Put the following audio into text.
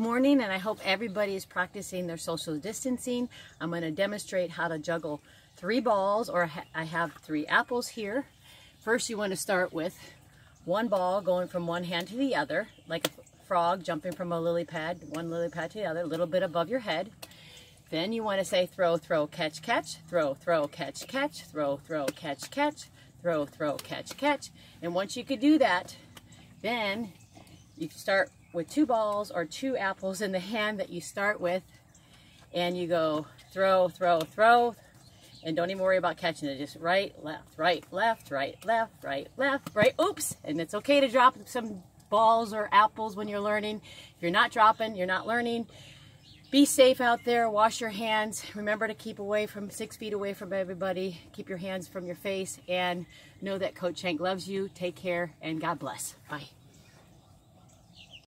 morning and I hope everybody is practicing their social distancing. I'm going to demonstrate how to juggle three balls or I have three apples here. First you want to start with one ball going from one hand to the other like a frog jumping from a lily pad, one lily pad to the other, a little bit above your head. Then you want to say throw, throw, catch, catch, throw, throw, catch, catch, throw, throw, catch, catch, throw, throw, catch, catch. And once you could do that, then you start with two balls or two apples in the hand that you start with and you go throw, throw, throw, and don't even worry about catching it. Just right, left, right, left, right, left, right, left, right. Oops! And it's okay to drop some balls or apples when you're learning. If you're not dropping, you're not learning. Be safe out there. Wash your hands. Remember to keep away from six feet away from everybody. Keep your hands from your face and know that Coach Hank loves you. Take care and God bless. Bye.